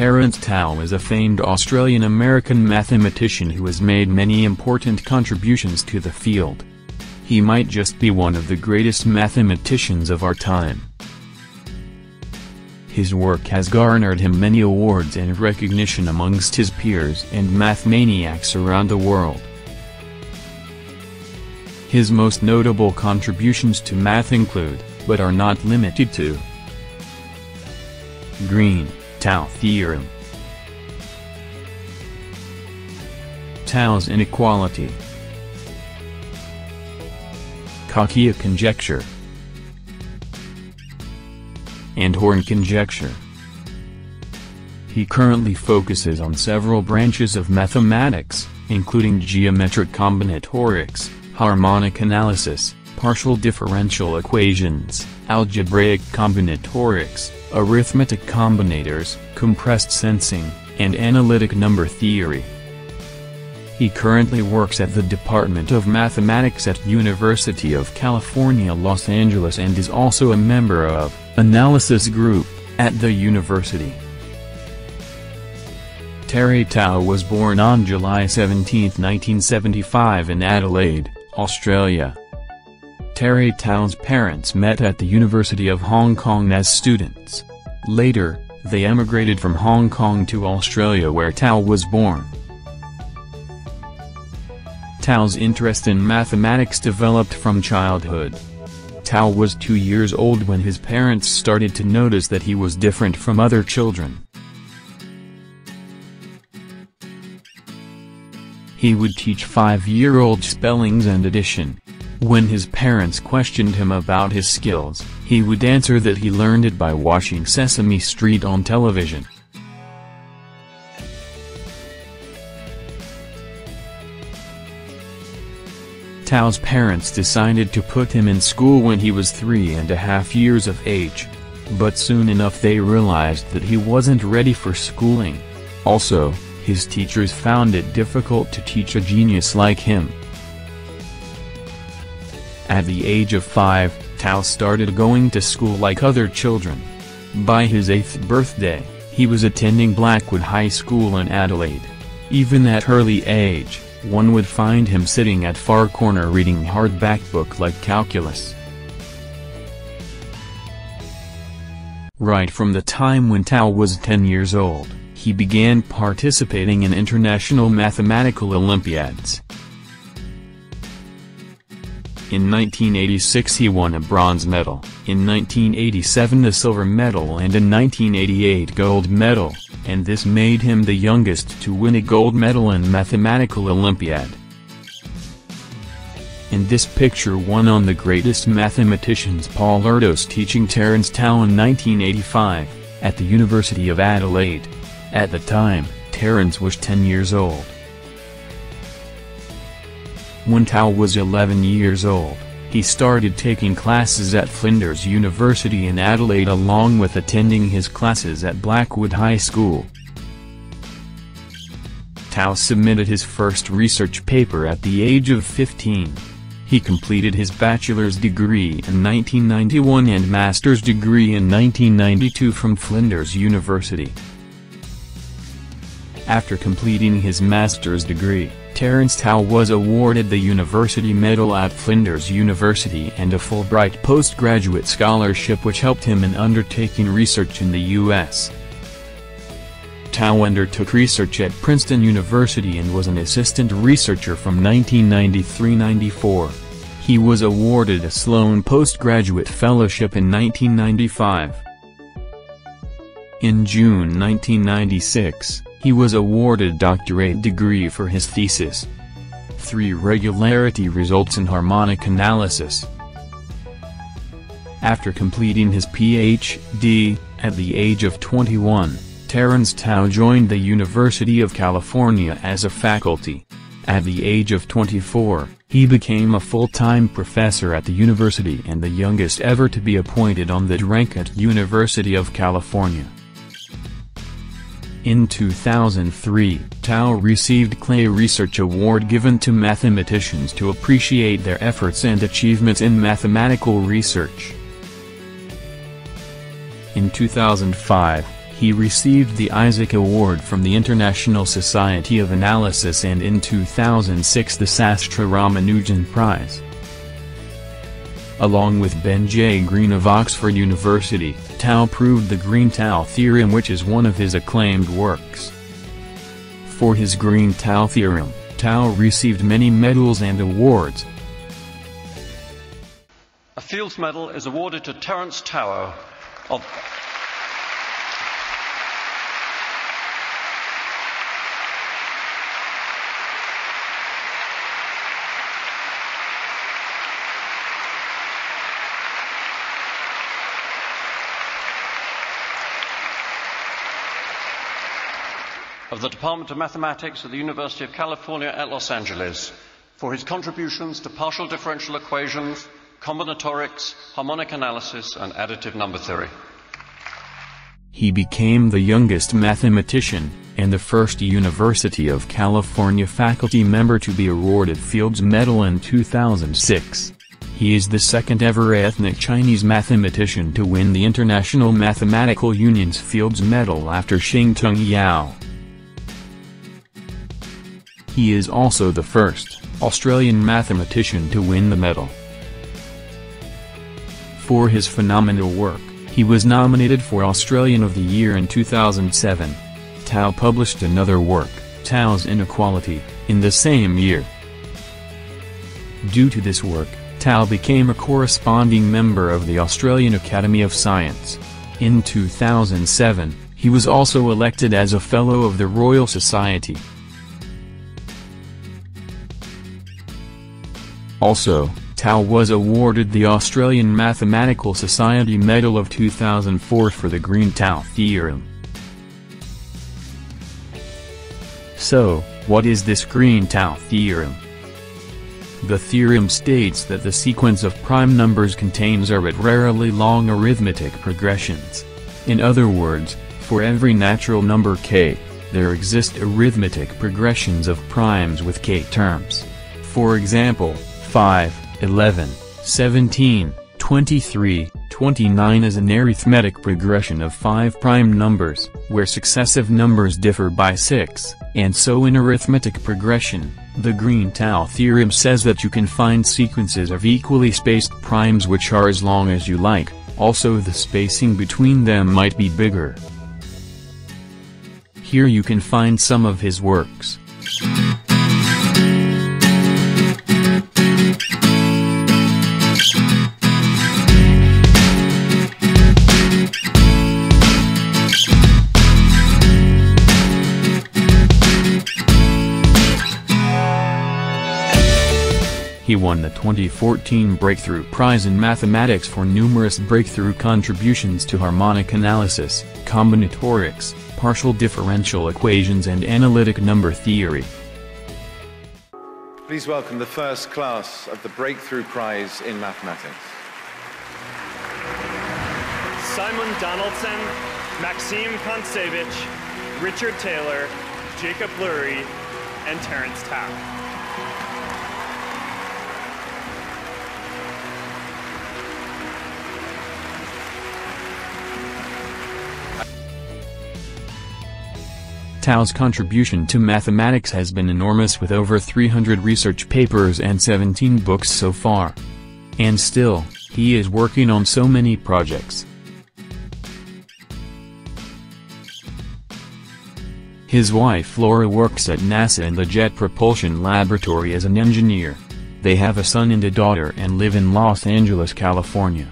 Terence Tao is a famed Australian-American mathematician who has made many important contributions to the field. He might just be one of the greatest mathematicians of our time. His work has garnered him many awards and recognition amongst his peers and mathmaniacs around the world. His most notable contributions to math include, but are not limited to, Green, Tao theorem. Tao's inequality. Kakeya conjecture. And Horn conjecture. He currently focuses on several branches of mathematics, including geometric combinatorics, harmonic analysis, partial differential equations, algebraic combinatorics, arithmetic combinators, compressed sensing, and analytic number theory. He currently works at the Department of Mathematics at University of California, Los Angeles and is also a member of Analysis Group at the university. Terry Tao was born on July 17, 1975 in Adelaide, Australia. Terry Tao's parents met at the University of Hong Kong as students. Later, they emigrated from Hong Kong to Australia where Tao was born. Tao's interest in mathematics developed from childhood. Tao was two years old when his parents started to notice that he was different from other children. He would teach five-year-old spellings and addition. When his parents questioned him about his skills, he would answer that he learned it by watching Sesame Street on television. Tao's parents decided to put him in school when he was three and a half years of age. But soon enough they realized that he wasn't ready for schooling. Also, his teachers found it difficult to teach a genius like him. At the age of five, Tao started going to school like other children. By his eighth birthday, he was attending Blackwood High School in Adelaide. Even at early age, one would find him sitting at far corner reading hardback book like calculus. Right from the time when Tao was 10 years old, he began participating in international mathematical olympiads. In 1986 he won a bronze medal, in 1987 a silver medal and in 1988 gold medal and this made him the youngest to win a gold medal in Mathematical Olympiad. In this picture one on the greatest mathematicians Paul Erdos teaching Terence Tao in 1985, at the University of Adelaide. At the time, Terence was 10 years old. When Tao was 11 years old, he started taking classes at Flinders University in Adelaide along with attending his classes at Blackwood High School. Tao submitted his first research paper at the age of 15. He completed his bachelor's degree in 1991 and master's degree in 1992 from Flinders University. After completing his master's degree, Terence Tao was awarded the University Medal at Flinders University and a Fulbright postgraduate scholarship which helped him in undertaking research in the U.S. Tao undertook research at Princeton University and was an assistant researcher from 1993-94. He was awarded a Sloan Postgraduate Fellowship in 1995. In June 1996, he was awarded doctorate degree for his thesis. 3. Regularity results in harmonic analysis. After completing his Ph.D., at the age of 21, Terence Tao joined the University of California as a faculty. At the age of 24, he became a full-time professor at the university and the youngest ever to be appointed on that rank at University of California. In 2003, Tao received Clay Research Award given to mathematicians to appreciate their efforts and achievements in mathematical research. In 2005, He received the Isaac Award from the International Society of Analysis and in 2006 the Sastra Ramanujan Prize. Along with Ben J. Green of Oxford University, Tao proved the Green-Tao theorem which is one of his acclaimed works. For his Green-Tao theorem, Tao received many medals and awards. A Fields Medal is awarded to Terence Tao of of the Department of Mathematics at the University of California at Los Angeles for his contributions to partial differential equations, combinatorics, harmonic analysis, and additive number theory. He became the youngest mathematician, and the first University of California faculty member to be awarded Fields Medal in 2006. He is the second ever ethnic Chinese mathematician to win the International Mathematical Union's Fields Medal after Shing-Tung Yau. He is also the first Australian mathematician to win the medal. For his phenomenal work, he was nominated for Australian of the Year in 2007. Tao published another work, Tao's Inequality, in the same year. Due to this work, Tao became a corresponding member of the Australian Academy of Science. In 2007, he was also elected as a Fellow of the Royal Society. Also, Tao was awarded the Australian Mathematical Society Medal of 2004 for the Green-Tao theorem. So, what is this Green-Tao theorem? The theorem states that the sequence of prime numbers contains arbitrarily long arithmetic progressions. In other words, for every natural number k, there exist arithmetic progressions of primes with k terms. For example, 5, 11, 17, 23, 29 is an arithmetic progression of 5 prime numbers, where successive numbers differ by 6, and so in arithmetic progression, the Green-Tao theorem says that you can find sequences of equally spaced primes which are as long as you like, also the spacing between them might be bigger. Here you can find some of his works. He won the 2014 Breakthrough Prize in Mathematics for numerous breakthrough contributions to harmonic analysis, combinatorics, partial differential equations and analytic number theory. Please welcome the first class of the Breakthrough Prize in Mathematics. Simon Donaldson, Maxime Kontsevich, Richard Taylor, Jacob Lurie, and Terence Tao. Tao's contribution to mathematics has been enormous with over 300 research papers and 17 books so far. And still, he is working on so many projects. His wife Laura works at NASA in the Jet Propulsion Laboratory as an engineer. They have a son and a daughter and live in Los Angeles, California.